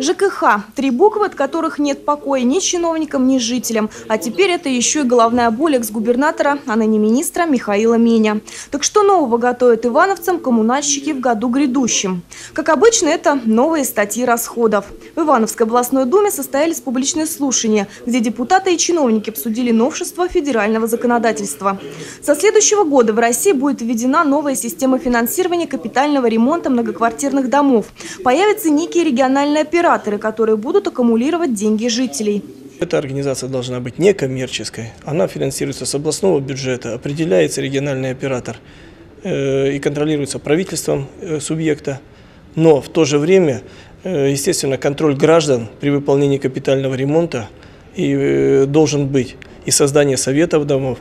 ЖКХ – три буквы, от которых нет покоя ни чиновникам, ни жителям. А теперь это еще и головная боль экс-губернатора, а ныне министра Михаила Меня. Так что нового готовят ивановцам коммунальщики в году грядущем? Как обычно, это новые статьи расходов. В Ивановской областной думе состоялись публичные слушания, где депутаты и чиновники обсудили новшества федерального законодательства. Со следующего года в России будет введена новая система финансирования капитального ремонта многоквартирных домов. Появятся некие региональные операции операторы, которые будут аккумулировать деньги жителей. Эта организация должна быть некоммерческой. Она финансируется с областного бюджета, определяется региональный оператор э, и контролируется правительством э, субъекта. Но в то же время, э, естественно, контроль граждан при выполнении капитального ремонта и, должен быть. И создание советов домов,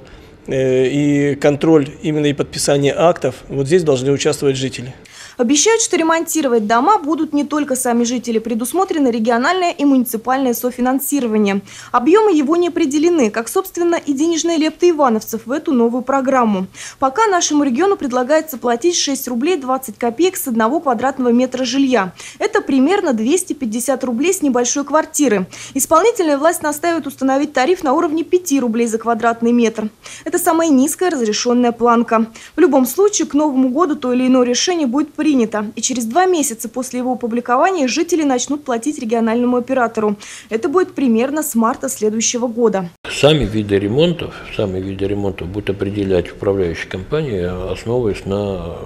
и контроль именно и подписание актов. Вот здесь должны участвовать жители. Обещают, что ремонтировать дома будут не только сами жители. Предусмотрено региональное и муниципальное софинансирование. Объемы его не определены, как, собственно, и денежные лепты ивановцев в эту новую программу. Пока нашему региону предлагается платить 6 рублей 20 копеек с одного квадратного метра жилья. Это примерно 250 рублей с небольшой квартиры. Исполнительная власть настаивает установить тариф на уровне 5 рублей за квадратный метр. Это самая низкая разрешенная планка. В любом случае, к Новому году то или иное решение будет принято принято. И через два месяца после его опубликования жители начнут платить региональному оператору. Это будет примерно с марта следующего года. Сами виды ремонтов, сами виды ремонтов будут определять управляющие компании, основываясь на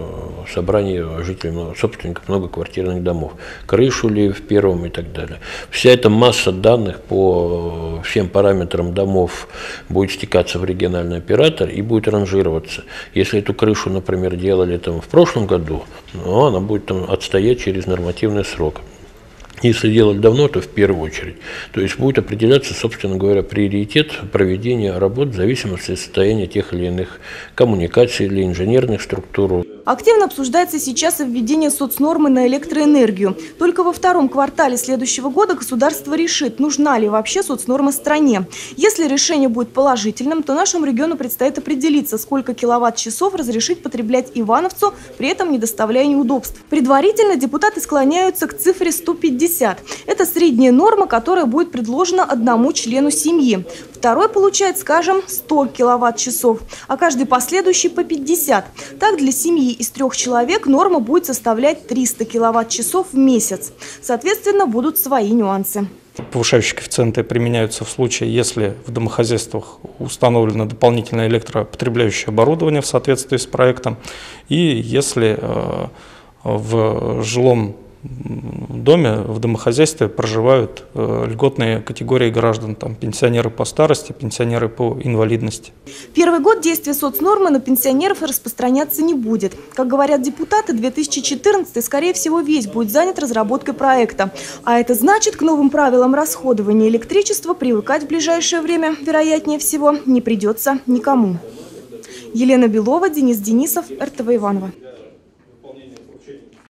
собрании жителей, собственников многоквартирных домов. Крышу ли в первом и так далее. Вся эта масса данных по э, всем параметрам домов будет стекаться в региональный оператор и будет ранжироваться. Если эту крышу, например, делали там в прошлом году, но она будет там отстоять через нормативный срок. Если делать давно, то в первую очередь. То есть будет определяться, собственно говоря, приоритет проведения работ в зависимости от состояния тех или иных коммуникаций или инженерных структур. Активно обсуждается сейчас и введение соцнормы на электроэнергию. Только во втором квартале следующего года государство решит, нужна ли вообще соцнорма стране. Если решение будет положительным, то нашему региону предстоит определиться, сколько киловатт-часов разрешить потреблять Ивановцу, при этом не доставляя неудобств. Предварительно депутаты склоняются к цифре 150. Это средняя норма, которая будет предложена одному члену семьи. Второй получает, скажем, 100 киловатт-часов, а каждый последующий по 50. Так для семьи из трех человек норма будет составлять 300 киловатт-часов в месяц. Соответственно, будут свои нюансы. Повышающие коэффициенты применяются в случае, если в домохозяйствах установлено дополнительное электропотребляющее оборудование в соответствии с проектом, и если э, в жилом доме, в домохозяйстве проживают э, льготные категории граждан, там пенсионеры по старости, пенсионеры по инвалидности. Первый год действия соцнормы на пенсионеров распространяться не будет. Как говорят депутаты, 2014 скорее всего весь будет занят разработкой проекта. А это значит, к новым правилам расходования электричества привыкать в ближайшее время, вероятнее всего, не придется никому. Елена Белова, Денис Денисов, РТВ Иванова.